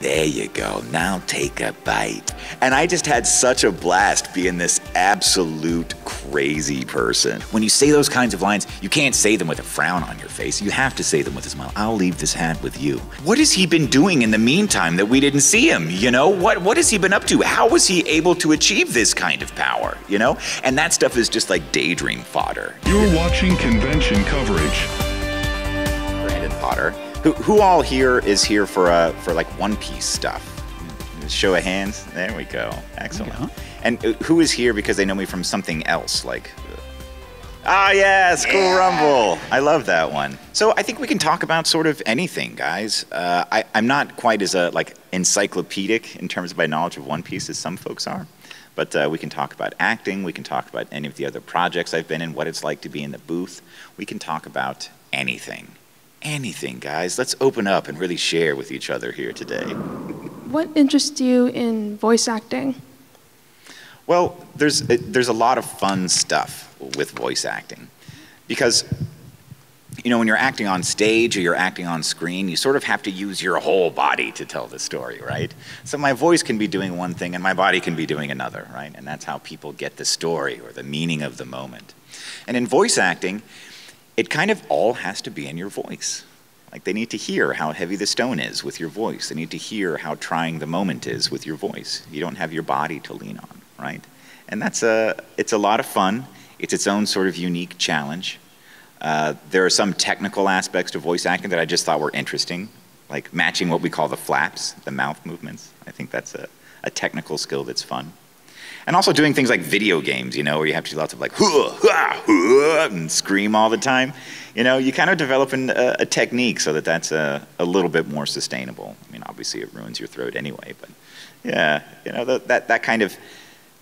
There you go. Now take a bite. And I just had such a blast being this absolute crazy person. When you say those kinds of lines, you can't say them with a frown on your face. You have to say them with a smile. I'll leave this hat with you. What has he been doing in the meantime that we didn't see him? You know, what what has he been up to? How was he able to achieve this kind of power? You know? And that stuff is just like daydream fodder. You're watching convention coverage. Brandon Potter. Who, who all here is here for uh, for like One Piece stuff? Show of hands. There we go. Excellent. go. And uh, who is here because they know me from something else, like? uh, Ah, yeah, School Rumble. I love that one. So I think we can talk about sort of anything, guys. Uh, I, I'm not quite as uh, like encyclopedic in terms of my knowledge of One Piece as some folks are, but uh, we can talk about acting. We can talk about any of the other projects I've been in, what it's like to be in the booth. We can talk about anything, anything, guys. Let's open up and really share with each other here today. What interests you in voice acting? Well, there's uh, there's a lot of fun stuff with voice acting, because you know when you're acting on stage or you're acting on screen, you sort of have to use your whole body to tell the story, right? So my voice can be doing one thing and my body can be doing another, right? And that's how people get the story or the meaning of the moment. And in voice acting, it kind of all has to be in your voice. Like they need to hear how heavy the stone is with your voice. They need to hear how trying the moment is with your voice. You don't have your body to lean on, right? And that's a it's a lot of fun. It's its own sort of unique challenge. Uh, there are some technical aspects to voice acting that I just thought were interesting, like matching what we call the flaps, the mouth movements. I think that's a, a technical skill that's fun. And also doing things like video games, you know, where you have to do lots of like, "Huh, huh, huh," and scream all the time. You know, you kind of develop an, a, a technique so that that's a, a little bit more sustainable. I mean, obviously it ruins your throat anyway, but yeah, you know, that, that, that kind of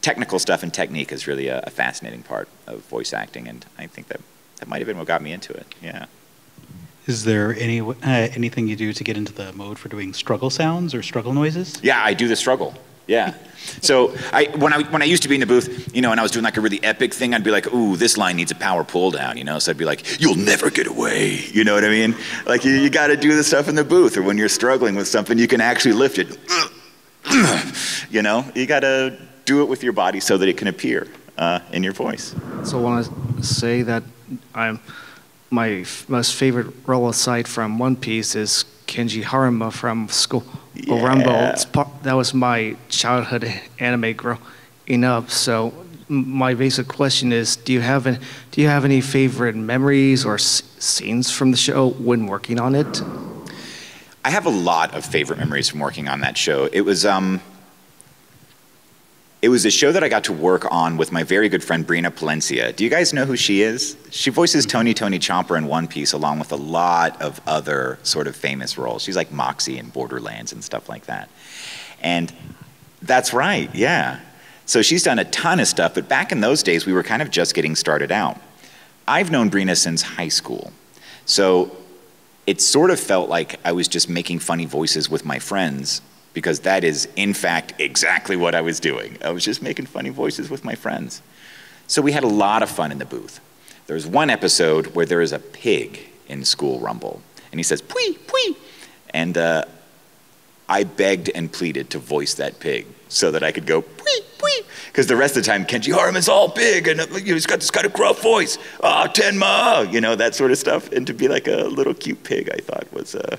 technical stuff and technique is really a, a fascinating part of voice acting, and I think that that might have been what got me into it. Yeah. Is there any uh, anything you do to get into the mode for doing struggle sounds or struggle noises? Yeah, I do the struggle. Yeah. So I when I when I used to be in the booth, you know, and I was doing like a really epic thing, I'd be like, "Ooh, this line needs a power pull down," you know. So I'd be like, "You'll never get away," you know what I mean? Like you, you got to do the stuff in the booth, or when you're struggling with something, you can actually lift it. you know, you got to do it with your body so that it can appear uh, in your voice. So I want to say that I'm my most favorite role aside from One Piece is Kenji Harima from School Rumble. Yeah. It's part, that was my childhood anime growing up. So my basic question is: Do you have an, Do you have any favorite memories or s- scenes from the show when working on it? I have a lot of favorite memories from working on that show. It was um, it was a show that I got to work on with my very good friend Brina Palencia. Do you guys know who she is? She voices Tony Tony Chopper in One Piece, along with a lot of other sort of famous roles. She's like Moxxi in Borderlands and stuff like that. And that's right, yeah. So she's done a ton of stuff, but back in those days, we were kind of just getting started out. I've known Brina since high school. So it sort of felt like I was just making funny voices with my friends because that is, in fact, exactly what I was doing. I was just making funny voices with my friends. So we had a lot of fun in the booth. There was one episode where there is a pig in School Rumble, and he says, Pui, pui. And uh, I begged and pleaded to voice that pig so that I could go, Pui, pui. Because the rest of the time, Kenji Harima's all big and uh, you know, he's got this kind of gruff voice. Ah, Tenma, you know, that sort of stuff. And to be like a little cute pig, I thought was uh,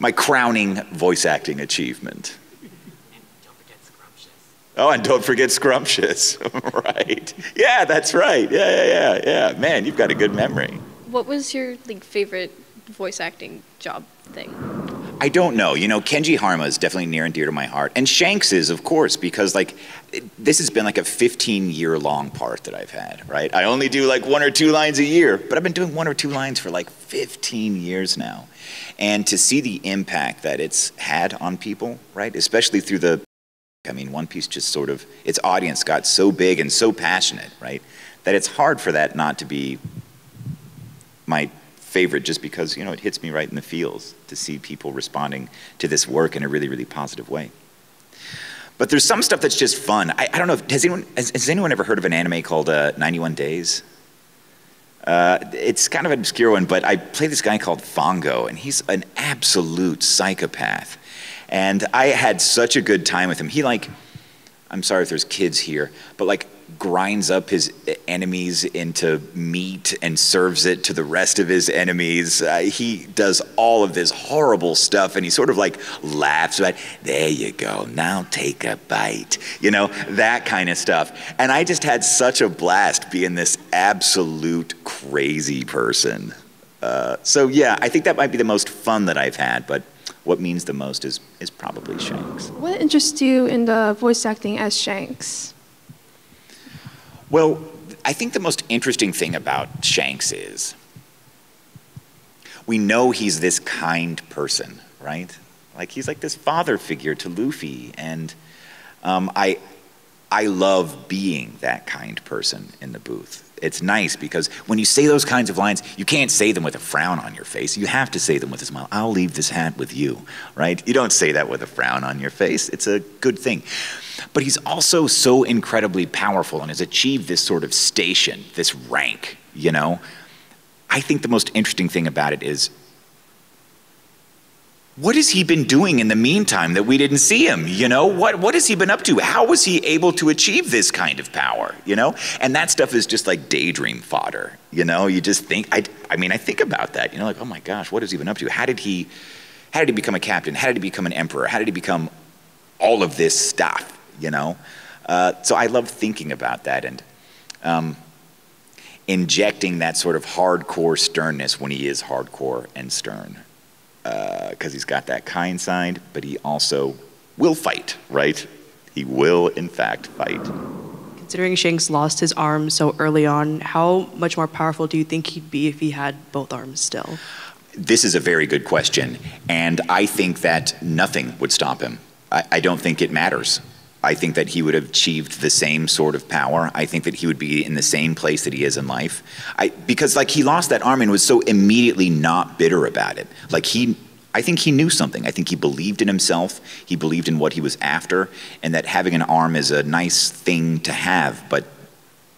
my crowning voice acting achievement. Oh, and don't forget Scrumptious. right. Yeah, that's right. Yeah, yeah, yeah, yeah. Man, you've got a good memory. What was your like favorite voice acting job thing? I don't know. You know, Kenji Harima is definitely near and dear to my heart. And Shanks is, of course, because like this has been like a 15 year long part that I've had, right? I only do like one or two lines a year, but I've been doing one or two lines for like 15 years now. And to see the impact that it's had on people, right? Especially through the I mean, One Piece just sort of, its audience got so big and so passionate, right? That it's hard for that not to be my favorite just because, you know, it hits me right in the feels to see people responding to this work in a really, really positive way. But there's some stuff that's just fun. I, I don't know, if, has, anyone, has, has anyone ever heard of an anime called uh, 91 Days? Uh, it's kind of an obscure one, but I play this guy called Fango, and he's an absolute psychopath. And I had such a good time with him. He like, I'm sorry if there's kids here, but like grinds up his enemies into meat and serves it to the rest of his enemies. Uh, he does all of this horrible stuff and he sort of like laughs about, there you go, now take a bite. You know, that kind of stuff. And I just had such a blast being this absolute crazy person. Uh, so yeah, I think that might be the most fun that I've had, but what means the most is, is probably Shanks. What interests you in the voice acting as Shanks? Well, I think the most interesting thing about Shanks is we know he's this kind person, right? Like he's like this father figure to Luffy, and um, I, I love being that kind person in the booth. It's nice because when you say those kinds of lines, you can't say them with a frown on your face. You have to say them with a smile. I'll leave this hat with you, right? You don't say that with a frown on your face. It's a good thing. But he's also so incredibly powerful and has achieved this sort of station, this rank, you know? I think the most interesting thing about it is what has he been doing in the meantime that we didn't see him? You know, what, what has he been up to? How was he able to achieve this kind of power? You know, and that stuff is just like daydream fodder. You know, you just think, I, I mean, I think about that, you know, like, oh my gosh, what has he been up to? How did he, how did he become a captain? How did he become an emperor? How did he become all of this stuff, you know? Uh, so I love thinking about that and um, injecting that sort of hardcore sternness when he is hardcore and stern because uh, he's got that kind side, but he also will fight, right? He will, in fact, fight. Considering Shanks lost his arm so early on, how much more powerful do you think he'd be if he had both arms still? This is a very good question, and I think that nothing would stop him. I, I don't think it matters. I think that he would have achieved the same sort of power. I think that he would be in the same place that he is in life. I, because like he lost that arm and was so immediately not bitter about it. Like he, I think he knew something. I think he believed in himself. He believed in what he was after, and that having an arm is a nice thing to have, but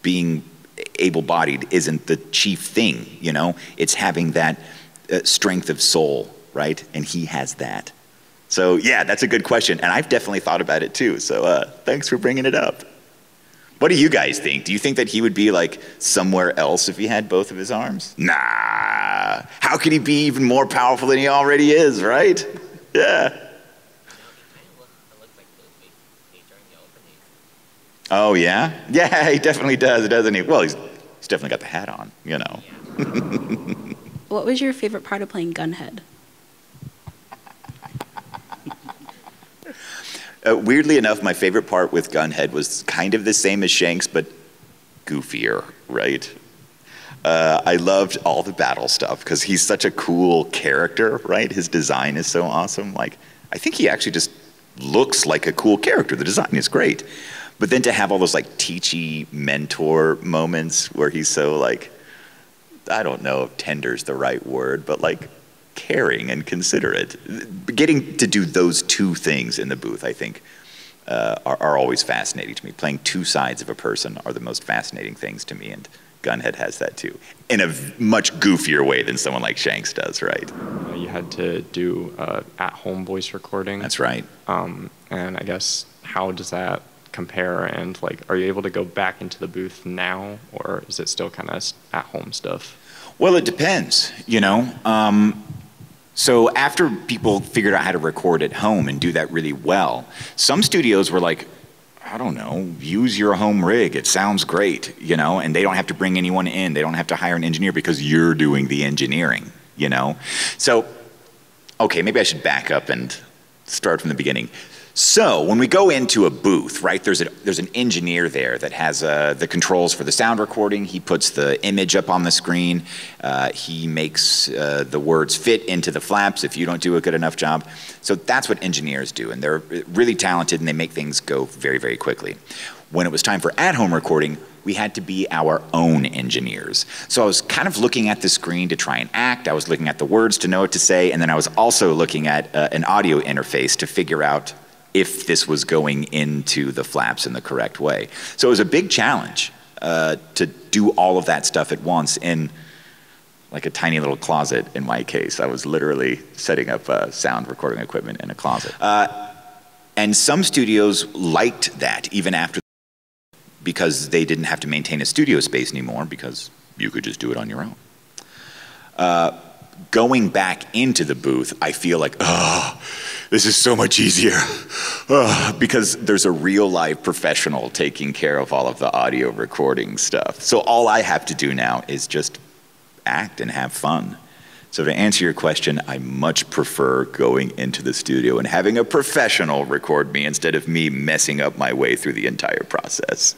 being able-bodied isn't the chief thing. You know, it's having that uh, strength of soul, right? And he has that. So yeah, that's a good question, and I've definitely thought about it too. So uh, thanks for bringing it up. What do you guys think? Do you think that he would be like somewhere else if he had both of his arms? Nah. How could he be even more powerful than he already is, right? Yeah. Oh yeah, yeah, he definitely does, doesn't he? Well, he's he's definitely got the hat on, you know. what was your favorite part of playing Gunhead? Uh, weirdly enough, my favorite part with Gunhead was kind of the same as Shanks, but goofier, right? Uh, I loved all the battle stuff because he's such a cool character, right? His design is so awesome. Like, I think he actually just looks like a cool character. The design is great. But then to have all those like teachy mentor moments where he's so like, I don't know if tender's the right word, but like caring and considerate. Getting to do those two things in the booth, I think, uh, are, are, always fascinating to me. Playing two sides of a person are the most fascinating things to me, and Gunhead has that too, in a much goofier way than someone like Shanks does, right? Uh, you had to do uh, at-home voice recording. That's right. Um, and I guess how does that compare? And like, are you able to go back into the booth now, or is it still kind of at-home stuff? Well, it depends. You know, um, so after people figured out how to record at home and do that really well, some studios were like, I don't know, use your home rig. It sounds great, you know, and they don't have to bring anyone in. They don't have to hire an engineer because you're doing the engineering, you know. So, okay, maybe I should back up and start from the beginning. So when we go into a booth, right, there's, a, there's an engineer there that has uh, the controls for the sound recording. He puts the image up on the screen. Uh, he makes uh, the words fit into the flaps if you don't do a good enough job. So that's what engineers do, and they're really talented and they make things go very, very quickly. When it was time for at-home recording, we had to be our own engineers. So I was kind of looking at the screen to try and act. I was looking at the words to know what to say, and then I was also looking at uh, an audio interface to figure out if this was going into the flaps in the correct way. So it was a big challenge uh, to do all of that stuff at once in like a tiny little closet in my case. I was literally setting up uh, sound recording equipment in a closet. Uh, and some studios liked that even after because they didn't have to maintain a studio space anymore because you could just do it on your own. Going back into the booth, I feel like, oh, this is so much easier. Oh, because there's a real live professional taking care of all of the audio recording stuff. So all I have to do now is just act and have fun. So to answer your question, I much prefer going into the studio and having a professional record me instead of me messing up my way through the entire process.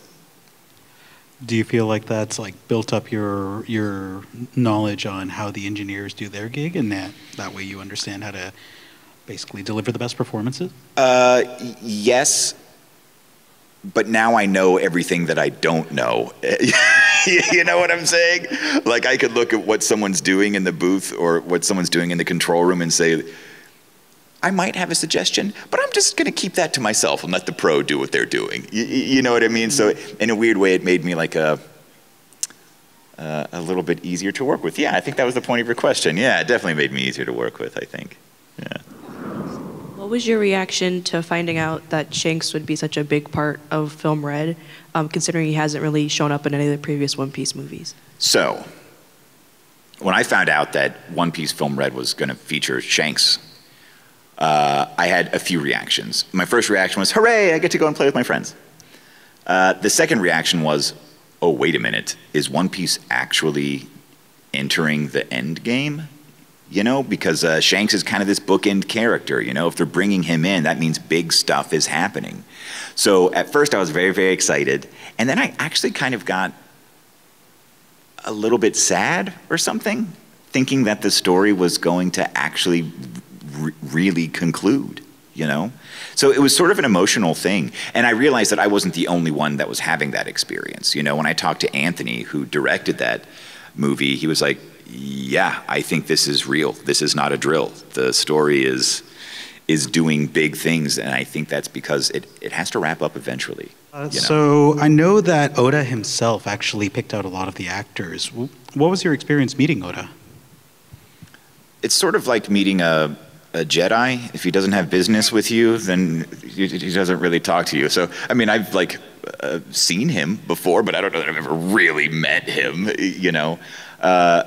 Do you feel like that's like built up your your knowledge on how the engineers do their gig, and that that way you understand how to basically deliver the best performances? Uh, yes, but now I know everything that I don't know. you know what I'm saying? Like I could look at what someone's doing in the booth or what someone's doing in the control room and say, I might have a suggestion, but I'm just going to keep that to myself and let the pro do what they're doing. You, you know what I mean? So in a weird way, it made me like a uh, a little bit easier to work with. Yeah, I think that was the point of your question. Yeah, it definitely made me easier to work with. I think. Yeah. What was your reaction to finding out that Shanks would be such a big part of Film Red, um, considering he hasn't really shown up in any of the previous One Piece movies? So, when I found out that One Piece Film Red was going to feature Shanks, uh, I had a few reactions. My first reaction was, hooray, I get to go and play with my friends. Uh, the second reaction was, oh, wait a minute, is One Piece actually entering the end game? You know, because uh, Shanks is kind of this bookend character. You know, if they're bringing him in, that means big stuff is happening. So at first I was very, very excited. And then I actually kind of got a little bit sad or something, thinking that the story was going to actually re- really conclude, you know? So it was sort of an emotional thing. And I realized that I wasn't the only one that was having that experience. You know, when I talked to Anthony, who directed that movie, he was like, yeah, I think this is real. This is not a drill. The story is is doing big things, and I think that's because it, it has to wrap up eventually. Uh, you know? So I know that Oda himself actually picked out a lot of the actors. What was your experience meeting Oda? it's sort of like meeting a, a Jedi. If he doesn't have business with you, then he, doesn't really talk to you. So, I mean, I've like uh, seen him before, but I don't know that I've ever really met him, you know. Uh,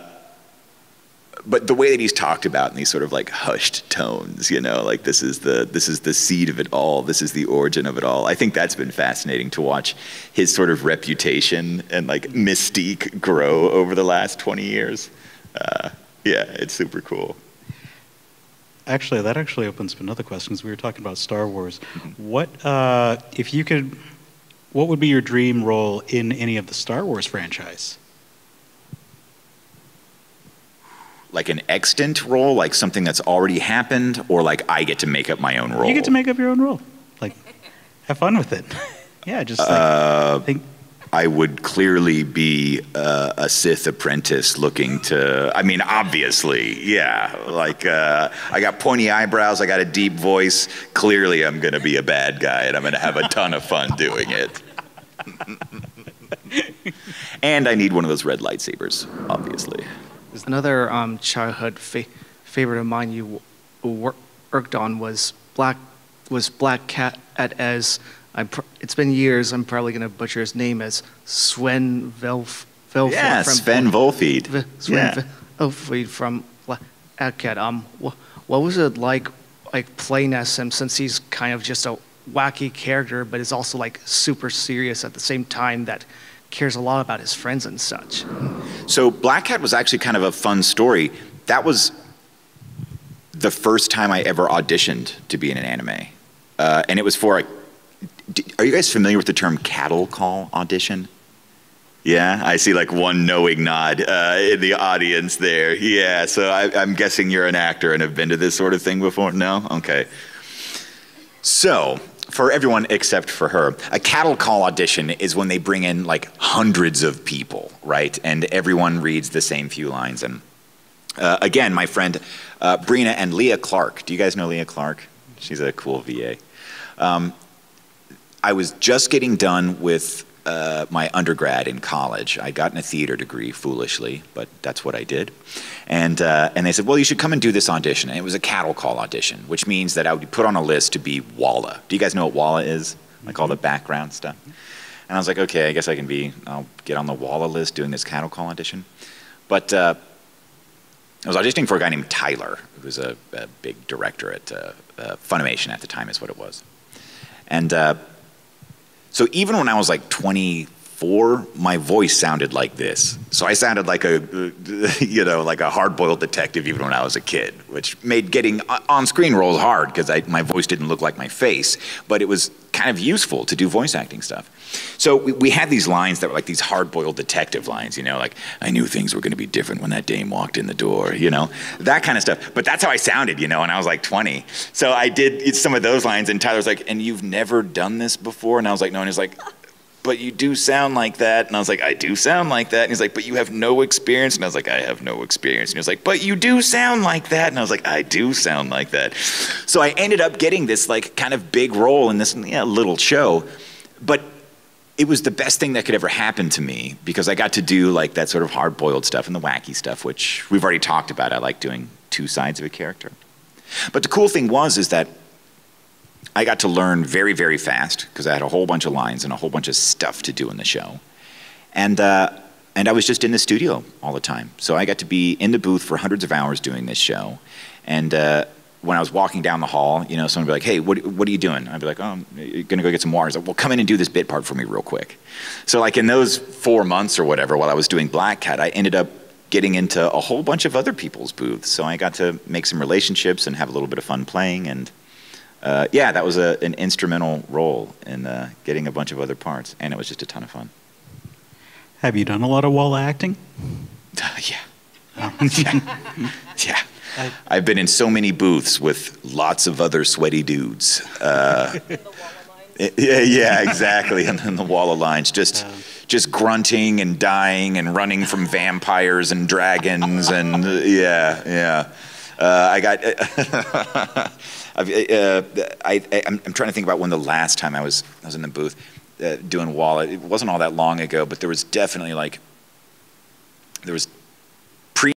but the way that he's talked about in these sort of like hushed tones, you know, like this is the this is the seed of it all. This is the origin of it all. I think that's been fascinating to watch his sort of reputation and like mystique grow over the last 20 years. Uh, yeah, it's super cool. Actually, that actually opens up another question because we were talking about Star Wars. What, uh, if you could, what would be your dream role in any of the Star Wars franchise? like an extant role, like something that's already happened, or like I get to make up my own role? You get to make up your own role. Like, have fun with it. yeah, just like, Uh, think. I would clearly be uh, a Sith apprentice looking to. I mean, obviously, yeah. Like, uh, I got pointy eyebrows, I got a deep voice. Clearly, I'm going to be a bad guy, and I'm going to have a ton of fun doing it. and I need one of those red lightsabers, obviously. Another um, childhood fa- favorite of mine you wor- worked on was Black was Black Cat at as it's been years. I'm probably going to butcher his name as Sven Velf. Velf Yeah, from- Sven Vollfied. V- Sven Yeah. Velfeed from Black Cat. Um, wh- what was it like like playing as him since he's kind of just a wacky character, but is also like super serious at the same time that cares a lot about his friends and such. So Black Cat was actually kind of a fun story. That was the first time I ever auditioned to be in an anime, uh, and it was for a. Are you guys familiar with the term cattle call audition? Yeah, I see like one knowing nod uh, in the audience there. Yeah, so I, I'm guessing you're an actor and have been to this sort of thing before. No, okay. So, for everyone except for her, a cattle call audition is when they bring in like hundreds of people, right? And everyone reads the same few lines. And uh, again, my friend uh, Brina and Leah Clark. Do you guys know Leah Clark? She's a cool VA. Um, I was just getting done with uh, my undergrad in college. I'd gotten a theater degree foolishly, but that's what I did. And, uh, and they said, well, you should come and do this audition. And it was a cattle call audition, which means that I would be put on a list to be Walla. Do you guys know what Walla is? Like all the background stuff? And I was like, okay, I guess I can be, I'll get on the Walla list doing this cattle call audition. But uh, I was auditioning for a guy named Tyler, who was a, a big director at uh, uh, Funimation at the time, is what it was. And uh, so even when I was like 24, my voice sounded like this. So I sounded like a, you know, like a hard-boiled detective even when I was a kid, which made getting on-screen roles hard because my voice didn't look like my face. But it was kind of useful to do voice acting stuff. So we, we had these lines that were like these hard-boiled detective lines, you know, like I knew things were going to be different when that dame walked in the door, you know, that kind of stuff. But that's how I sounded, you know, and I was like 20. So I did some of those lines, and Tyler's like, "And you've never done this before?" And I was like, "No." And he's like, but you do sound like that. And I was like, I do sound like that. And he's like, but you have no experience. And I was like, I have no experience. And he was like, but you do sound like that. And I was like, I do sound like that. So I ended up getting this like kind of big role in this yeah, little show. But it was the best thing that could ever happen to me because I got to do like that sort of hard boiled stuff and the wacky stuff, which we've already talked about. I like doing two sides of a character. But the cool thing was is that I got to learn very, very fast because I had a whole bunch of lines and a whole bunch of stuff to do in the show. And, uh, and I was just in the studio all the time. So I got to be in the booth for hundreds of hours doing this show. And uh, when I was walking down the hall, you know, someone would be like, hey, what, what are you doing? I'd be like, oh, I'm going to go get some water. He's like, well, come in and do this bit part for me real quick. So like in those four months or whatever, while I was doing Black Cat, I ended up getting into a whole bunch of other people's booths. So I got to make some relationships and have a little bit of fun playing and uh, yeah, that was a, an instrumental role in uh, getting a bunch of other parts, and it was just a ton of fun. Have you done a lot of wall acting? yeah. yeah. yeah. I've been in so many booths with lots of other sweaty dudes. Uh, yeah, yeah, exactly. and then the wall of lines, just, just grunting and dying and running from vampires and dragons and yeah, yeah. Uh, I got. Uh, I, am trying to think about when the last time I was I was in the booth uh, doing Walla. It wasn't all that long ago, but there was definitely like there was pre.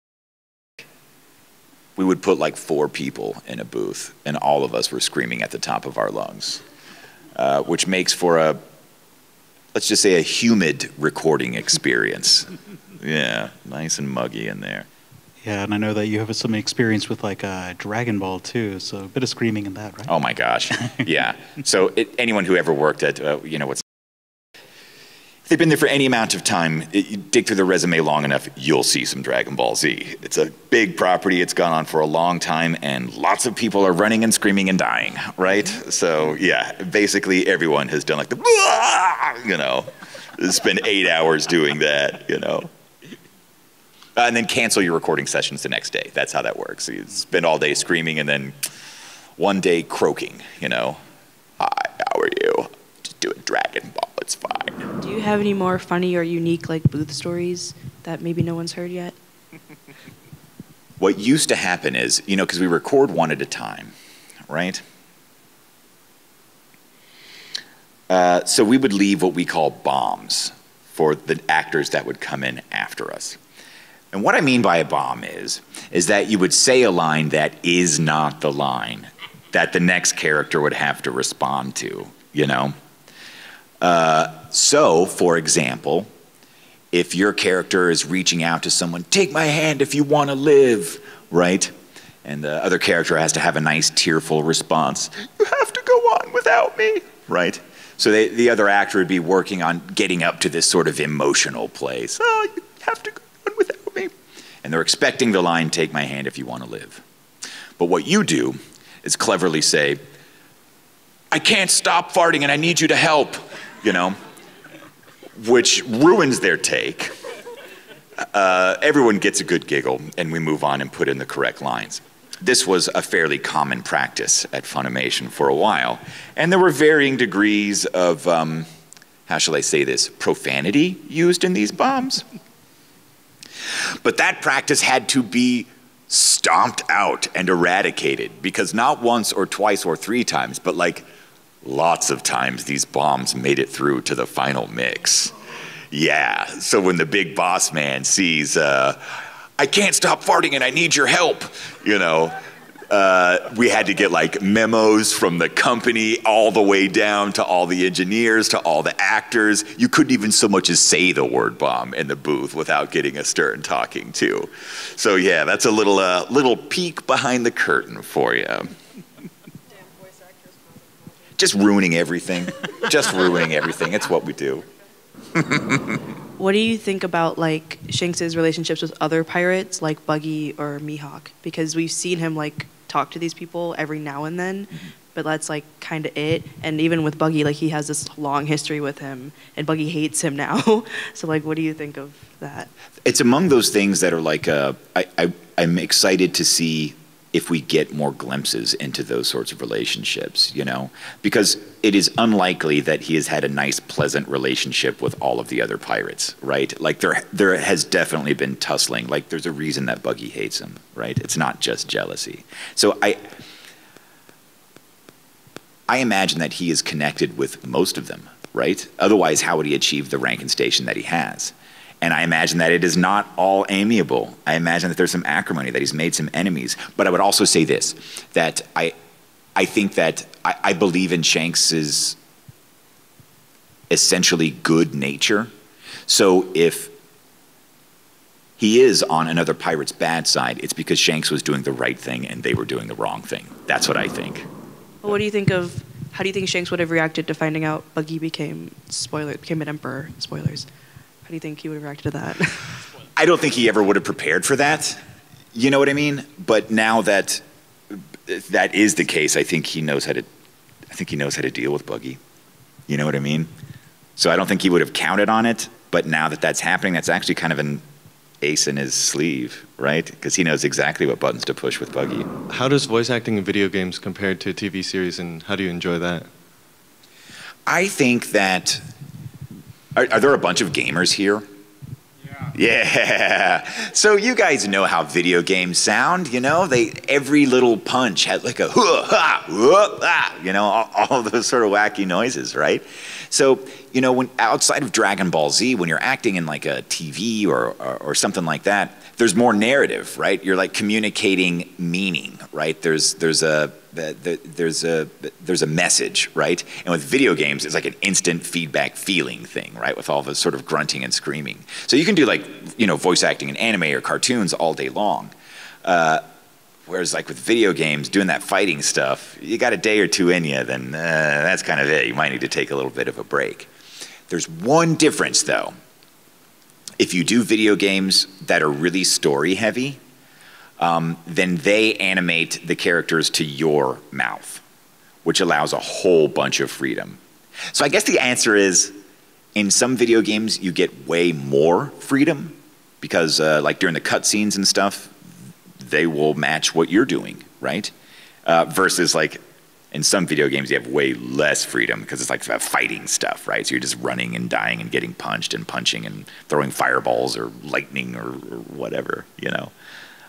We would put like four people in a booth, and all of us were screaming at the top of our lungs, uh, which makes for a let's just say a humid recording experience. yeah, nice and muggy in there. Yeah, and I know that you have some experience with like uh, Dragon Ball too, so a bit of screaming in that, right? Oh my gosh, yeah. so it, anyone who ever worked at, uh, you know, what's if they've been there for any amount of time, you dig through their resume long enough, you'll see some Dragon Ball Z. It's a big property. It's gone on for a long time, and lots of people are running and screaming and dying, right? So yeah, basically everyone has done like the, you know, spend eight hours doing that, you know. Uh, and then cancel your recording sessions the next day. That's how that works. You spend all day screaming and then one day croaking, you know. Hi, how are you? Just do a Dragon Ball, it's fine. Do you have any more funny or unique like booth stories that maybe no one's heard yet? what used to happen is, you know, because we record one at a time, right? Uh, so we would leave what we call bombs for the actors that would come in after us. And what I mean by a bomb is, is that you would say a line that is not the line that the next character would have to respond to, you know? Uh, so, for example, if your character is reaching out to someone, take my hand if you want to live, right? And the other character has to have a nice tearful response, you have to go on without me, right? So they, the other actor would be working on getting up to this sort of emotional place. Oh, you have to go and they're expecting the line, take my hand if you want to live. But what you do is cleverly say, I can't stop farting and I need you to help, you know, which ruins their take. Uh, everyone gets a good giggle and we move on and put in the correct lines. This was a fairly common practice at Funimation for a while, and there were varying degrees of, um, how shall I say this, profanity used in these bombs. But that practice had to be stomped out and eradicated because not once or twice or three times, but like lots of times these bombs made it through to the final mix. Yeah, so when the big boss man sees, uh, I can't stop farting and I need your help, you know, uh, we had to get like memos from the company all the way down to all the engineers to all the actors. You couldn't even so much as say the word bomb in the booth without getting a stern talking to. So yeah, that's a little uh, little peek behind the curtain for you. Just ruining everything. Just ruining everything. It's what we do. What do you think about like Shanks's relationships with other pirates like Buggy or Mihawk? Because we've seen him like talk to these people every now and then, but that's like kind of it. And even with Buggy, like he has this long history with him, and Buggy hates him now. so like, what do you think of that? It's among those things that are like, uh, I, I, I'm excited to see if we get more glimpses into those sorts of relationships, you know, because it is unlikely that he has had a nice, pleasant relationship with all of the other pirates, right? Like there, there has definitely been tussling. Like there's a reason that Buggy hates him, right? It's not just jealousy. So I, I imagine that he is connected with most of them, right? Otherwise, how would he achieve the rank and station that he has? And I imagine that it is not all amiable. I imagine that there's some acrimony, that he's made some enemies. But I would also say this that I, I think that I, I believe in Shanks's essentially good nature. So if he is on another pirate's bad side, it's because Shanks was doing the right thing and they were doing the wrong thing. That's what I think. Well, what do you think of? How do you think Shanks would have reacted to finding out Buggy became spoiler became an emperor? Spoilers. How do you think he would have reacted to that? I don't think he ever would have prepared for that. You know what I mean? But now that that is the case, I think he knows how to. I think he knows how to deal with Buggy. You know what I mean? So I don't think he would have counted on it. But now that that's happening, that's actually kind of an ace in his sleeve, right? Because he knows exactly what buttons to push with Buggy. How does voice acting in video games compare to TV series, and how do you enjoy that? I think that are, are there a bunch of gamers here? Yeah. So you guys know how video games sound, you know? They every little punch has like a huh, ha, whoop, ah, you know, all, all those sort of wacky noises, right? So, you know, when outside of Dragon Ball Z, when you're acting in like a TV or, or, or something like that, there's more narrative, right? You're like communicating meaning, right? There's there's a there's a there's a message, right? And with video games, it's like an instant feedback feeling thing, right? With all the sort of grunting and screaming. So you can do like you know voice acting in anime or cartoons all day long. Uh, whereas like with video games, doing that fighting stuff, you got a day or two in you, then uh, that's kind of it. You might need to take a little bit of a break. There's one difference though if you do video games that are really story heavy, um, then they animate the characters to your mouth, which allows a whole bunch of freedom. So I guess the answer is in some video games, you get way more freedom because, uh, like during the cutscenes and stuff, they will match what you're doing, right? Uh, versus like in some video games you have way less freedom because it's like fighting stuff right? So you're just running and dying and getting punched and punching and throwing fireballs or lightning or, or whatever you know?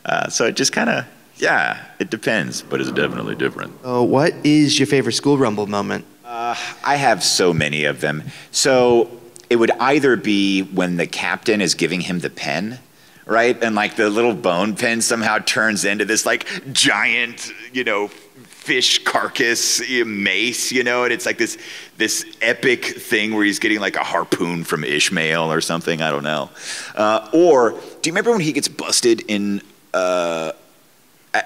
Uh, so it just kind of yeah it depends but it's definitely different. Uh, what is your favorite school rumble moment? Uh, i have so many of them. So it would either be when the captain is giving him the pen right? And like the little bone pen somehow turns into this like giant you know fish carcass mace, you know, and it's like this this epic thing where he's getting like a harpoon from Ishmael or something. I don't know. Uh, or do you remember when he gets busted in? Uh,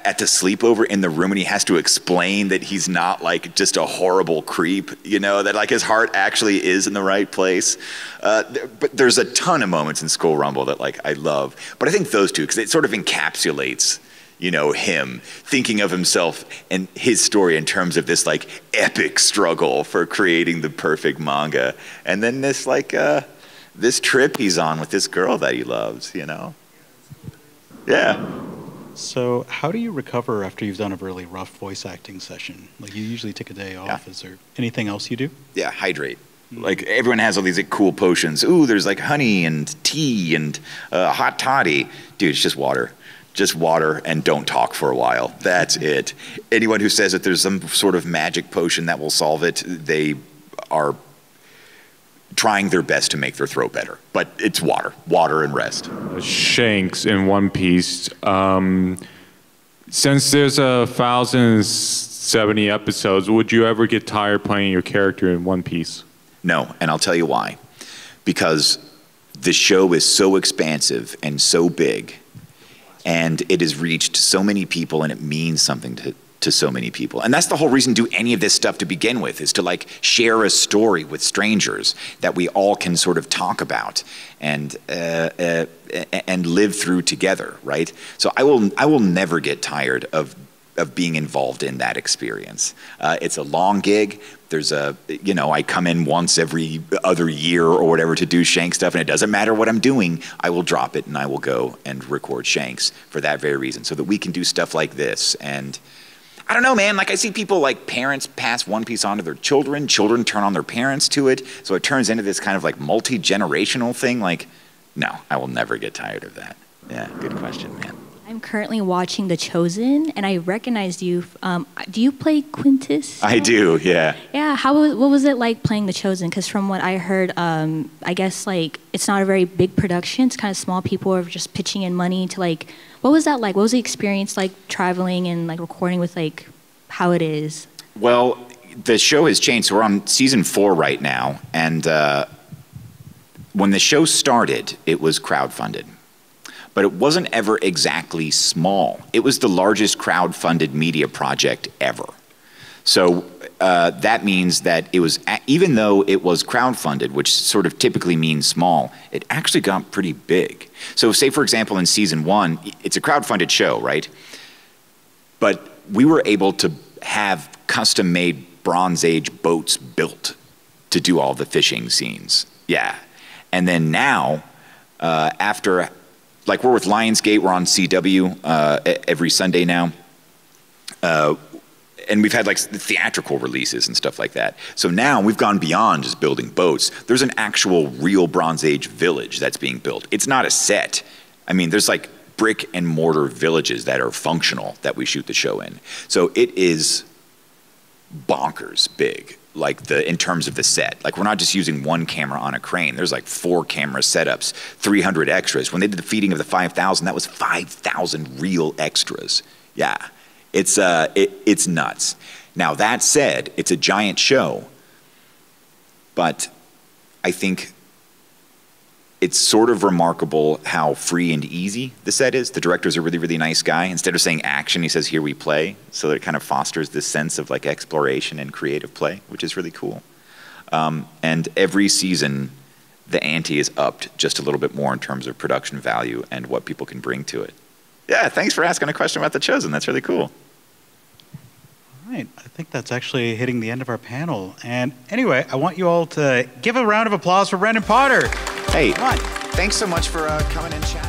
at the sleepover in the room and he has to explain that he's not like just a horrible creep, you know, that like his heart actually is in the right place. Uh, but there's a ton of moments in School Rumble that like I love. But I think those two, because it sort of encapsulates you know, him thinking of himself and his story in terms of this like epic struggle for creating the perfect manga. And then this like uh, this trip he's on with this girl that he loves, you know? Yeah. So, how do you recover after you've done a really rough voice acting session? Like, you usually take a day off. Yeah. Is there anything else you do? Yeah, hydrate. Mm-hmm. Like everyone has all these like, cool potions. Ooh, there's like honey and tea and uh, hot toddy. Dude, it's just water Just water and don't talk for a while. That's it. Anyone who says that there's some sort of magic potion that will solve it, they are trying their best to make their throat better. But it's water, water and rest. Shanks in One Piece. Um, since there's a thousand seventy episodes, would you ever get tired playing your character in One Piece? No, and I'll tell you why. Because the show is so expansive and so big, and it has reached so many people, and it means something to, to so many people. And that's the whole reason to do any of this stuff to begin with, is to like share a story with strangers that we all can sort of talk about and uh, uh, and live through together, right? So I will I will never get tired of of being involved in that experience. Uh, it's a long gig. There's a, you know, I come in once every other year or whatever to do Shank stuff, and it doesn't matter what I'm doing. I will drop it and I will go and record Shanks for that very reason, so that we can do stuff like this. And I don't know, man. Like I see people like parents pass One Piece on to their children, children turn on their parents to it, so it turns into this kind of like multi generational thing. Like, no, I will never get tired of that. Yeah, good question, man. I'm currently watching The Chosen, and I recognized you. Um, do you play Quintus? I do, yeah. Yeah. How was, what was it like playing The Chosen? Because from what I heard, um, I guess like it's not a very big production. It's kind of small. People are just pitching in money to like. What was that like? What was the experience like traveling and like recording with like how it is? Well, the show has changed. So we're on season four right now, and uh, when the show started, it was crowdfunded but it wasn't ever exactly small. It was the largest crowd-funded media project ever. So uh, that means that it was, even though it was crowd-funded, which sort of typically means small, it actually got pretty big. So, say for example, in season one, it's a crowd-funded show, right? But we were able to have custom made Bronze Age boats built to do all the fishing scenes. Yeah. And then now, uh, after like we're with Lionsgate, we're on CW uh, every Sunday now. Uh, and we've had like theatrical releases and stuff like that. So now we've gone beyond just building boats. There's an actual real Bronze Age village that's being built. It's not a set. I mean, there's like brick and mortar villages that are functional that we shoot the show in. So it is bonkers big like the in terms of the set. Like we're not just using one camera on a crane. There's like four camera setups, 300 extras. When they did the feeding of the 5,000, that was 5,000 real extras. Yeah, it's uh, it, it's nuts. Now that said, it's a giant show, but I think it's sort of remarkable how free and easy the set is. The director's a really, really nice guy. Instead of saying action, he says, here we play. So that it kind of fosters this sense of like exploration and creative play, which is really cool. Um, and every season, the ante is upped just a little bit more in terms of production value and what people can bring to it. Yeah, thanks for asking a question about The Chosen. That's really cool. All right, I think that's actually hitting the end of our panel. And anyway, I want you all to give a round of applause for Brandon Potter. Hey, thanks so much for uh, coming and chatting.